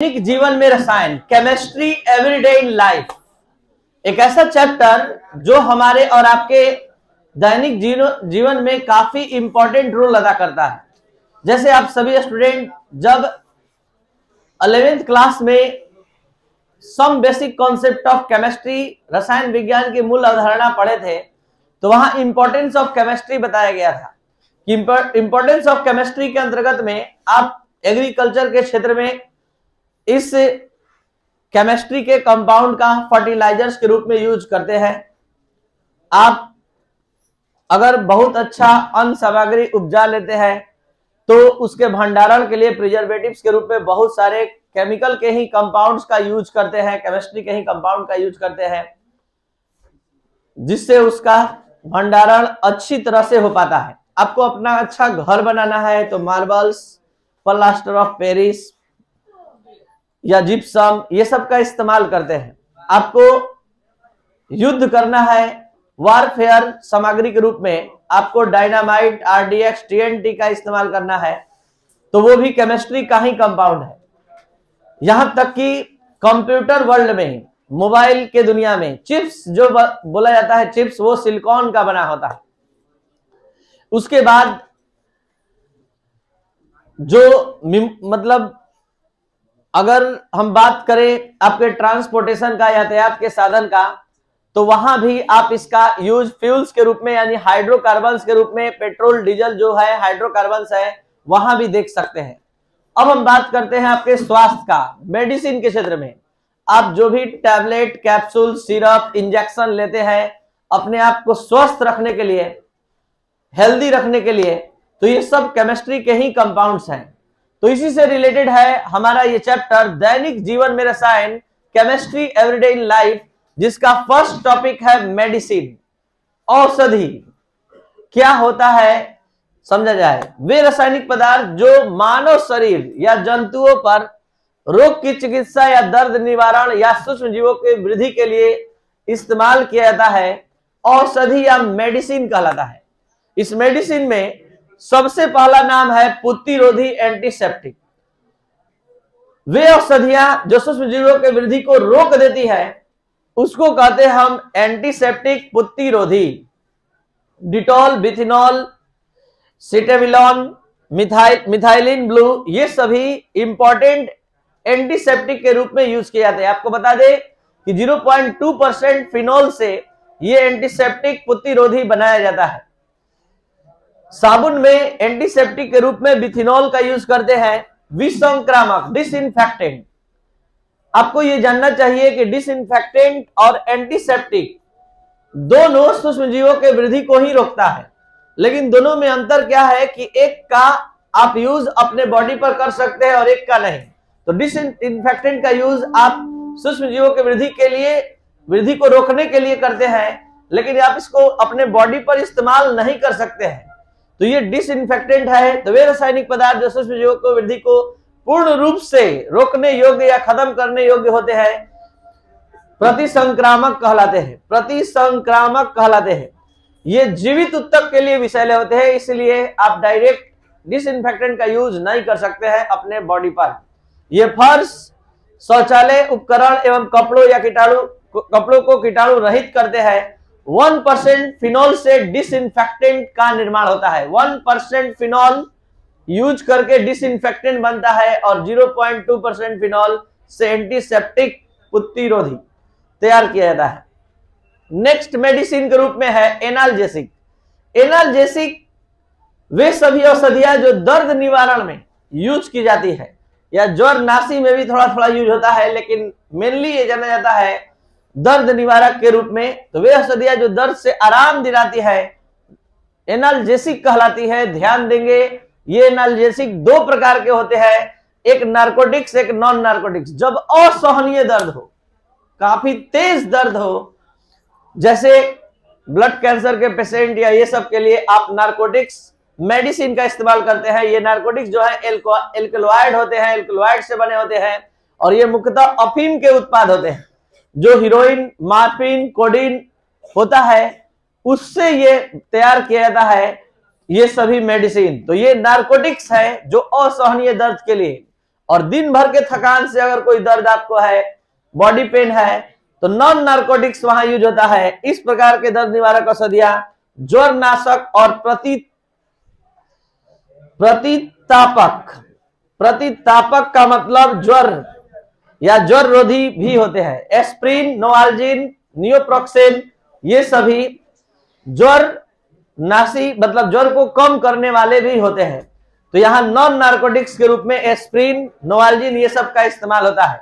दैनिक जीवन में रसायन केमिस्ट्री एवरीडे इन लाइफ एक ऐसा चैप्टर जो हमारे और आपके दैनिक जीवन में काफ़ी इंपॉर्टेंट रोल अदा करता है। जैसे आप सभी स्टूडेंट जब अलेवेंथ क्लास में some basic concept of chemistry रसायन विज्ञान की मूल अवधारणा पढ़े थे तो वहाँ इंपॉर्टेंस ऑफ़ केमिस्ट्री बताया गया था इंपॉर्टेंस ऑफ़ केमिस्ट्री के अंतर्गत में आप एग्रीकल्चर के क्षेत्र में इस केमिस्ट्री के कंपाउंड का फर्टिलाइजर्स के रूप में यूज़ करते हैं। आप अगर बहुत अच्छा अन्न सामग्री उपजा लेते हैं तो उसके भंडारण के लिए प्रिजर्वेटिव्स के रूप में बहुत सारे केमिकल के ही कंपाउंड्स का यूज़ करते हैं केमिस्ट्री के ही कंपाउंड का यूज़ करते हैं, जिससे उसका भंडारण अच्छी तरह से हो पाता है। आपको अपना अच्छा घर बनाना है तो मार्बल्स प्लास्टर ऑफ़ पेरिस या जिप्सम, ये सब का इस्तेमाल करते हैं। आपको युद्ध करना है वारफेयर सामग्री के रूप में, आपको डायनामाइट आरडीएक्स टीएनटी का इस्तेमाल करना है तो वो भी केमिस्ट्री का ही कंपाउंड है। यहाँ तक कि कंप्यूटर वर्ल्ड में मोबाइल के दुनिया में चिप्स जो बोला जाता है चिप्स वो सिलिकॉन का बना होता है। उसके बाद जो मतलब अगर हम बात करें आपके ट्रांसपोर्टेशन का, यातायात के साधन का तो वहाँ भी आप इसका यूज़ फ्यूल्स के रूप में, यानी हाइड्रोकार्बन के रूप में पेट्रोल डीजल जो है हाइड्रोकार्बन्स है, वहाँ भी देख सकते हैं। अब हम बात करते हैं आपके स्वास्थ्य का मेडिसिन के क्षेत्र में। आप जो भी टैबलेट कैप्सूल सिरप इंजेक्शन लेते हैं, अपने आप को स्वस्थ रखने के लिए हेल्दी रखने के लिए तो ये सब केमिस्ट्री के ही कंपाउंड्स हैं। तो इसी से रिलेटेड है हमारा ये चैप्टर दैनिक जीवन में रसायन केमिस्ट्री एवरीडे इन लाइफ जिसका फ़र्स्ट टॉपिक है मेडिसिन औषधि। क्या होता है? समझा जाए। वे रासायनिक पदार्थ जो मानव शरीर या जंतुओं पर रोग की चिकित्सा या दर्द निवारण या सूक्ष्म जीवों की वृद्धि के लिए इस्तेमाल किया जाता है, औषधि या मेडिसिन कहलाता है। इस मेडिसिन में सबसे पहला नाम है पुत्तिरोधी एंटीसेप्टिक वे औषधियाँ जो सूक्ष्म जीवों के वृद्धि को रोक देती है, उसको कहते हैं हम antiseptic पुत्तिरोधी। Dettol, bithionol Cetavlon methyl methylene blue, ये सभी इंपॉर्टेंट एंटीसेप्टिक के रूप में यूज़ किए जाते हैं। आपको बता दें कि 0.2 परसेंट फिनोल से ये एंटीसेप्टिक पुत्तिरोधी बनाया जाता है। साबुन में एंटीसेप्टिक के रूप में बिथिनॉल का यूज़ करते हैं, विसंक्रामक डिसइंफेक्टेंट आपको यह जानना चाहिए कि डिसइंफेक्टेंट और एंटीसेप्टिक दोनों सूक्ष्म जीवों के वृद्धि को ही रोकता है। लेकिन दोनों में अंतर क्या है कि एक का आप यूज़ अपने बॉडी पर कर सकते हैं और एक का नहीं। तो डिसइंफेक्टेंट का यूज़ आप सूक्ष्म जीवों के वृद्धि के लिए, वृद्धि को रोकने के लिए करते हैं, लेकिन आप इसको अपने बॉडी पर इस्तेमाल नहीं कर सकते हैं। तो ये डिसइंफेक्टेंट है तो वे रासायनिक पदार्थ जो सूक्ष्म जीवों को, वृद्धि को पूर्ण रूप से रोकने योग्य या खत्म करने योग्य होते हैं प्रतिसंक्रामक कहलाते हैं प्रतिसंक्रामक कहलाते हैं। ये जीवित उत्तक के लिए विषैले होते हैं, इसलिए आप डायरेक्ट डिसइंफेक्टेंट का यूज़ नहीं कर सकते हैं अपने बॉडी पर। ये फर्श, शौचालय, उपकरण एवं कपड़ों या कीटाणु, कपड़ों को कीटाणु रहित करते हैं वन परसेंट फिनॉल से डिसइंफेक्टेंट का निर्माण होता है। वन परसेंट फिनॉल यूज़ करके डिसइंफेक्टेंट बनता है और 0.2 परसेंट फिनॉल से एंटीसेप्टिक पुत्तिरोधी तैयार किया जाता है। नेक्स्ट मेडिसिन के रूप में है एनाल्जेसिक। एनाल्जेसिक वे सभी औषधियाँ जो दर्द निवारण में यूज़ की जाती है। या ज्वर नासी में भी थोड़ा थोड़ा यूज़ होता है, लेकिन मेनली ये जाना जाता है दर्द निवारक के रूप में तो वे औषधियाँ जो दर्द से आराम दिलाती है एनाल्जेसिक कहलाती है, ध्यान देंगे, ये एनाल्जेसिक दो प्रकार के होते हैं, एक नार्कोटिक्स एक नॉन नार्कोटिक्स जब असहनीय दर्द हो, काफ़ी तेज दर्द हो, जैसे ब्लड कैंसर के पेशेंट या ये सब के लिए आप नार्कोटिक्स मेडिसिन का इस्तेमाल करते हैं, ये नार्कोटिक्स जो है एल्कलॉइड होते हैं एल्कलॉइड से बने होते हैं, और ये मुख्यतः अफीम के उत्पाद होते हैं। जो हीरोइन मार्फिन कोडिन होता है, उससे ये तैयार किया जाता है ये सभी मेडिसिन। तो ये नार्कोटिक्स है जो असहनीय दर्द के लिए। और दिन भर के थकान से अगर कोई दर्द आपको है बॉडी पेन है तो नॉन नार्कोटिक्स वहाँ यूज़ होता है। इस प्रकार के दर्द निवारक औषधिया ज्वर नाशक और प्रति प्रतितापक। प्रतितापक का मतलब ज्वर। या ज्वर रोधी भी होते हैं। एस्प्रिन, नोआल्जिन, नियोप्रोक्सेन, ये सभी ज्वर नासी मतलब ज्वर को कम करने वाले भी होते हैं। तो यहाँ नॉन नार्कोटिक्स के रूप में एस्प्रिन नोवाल्जिन ये सब का इस्तेमाल होता है।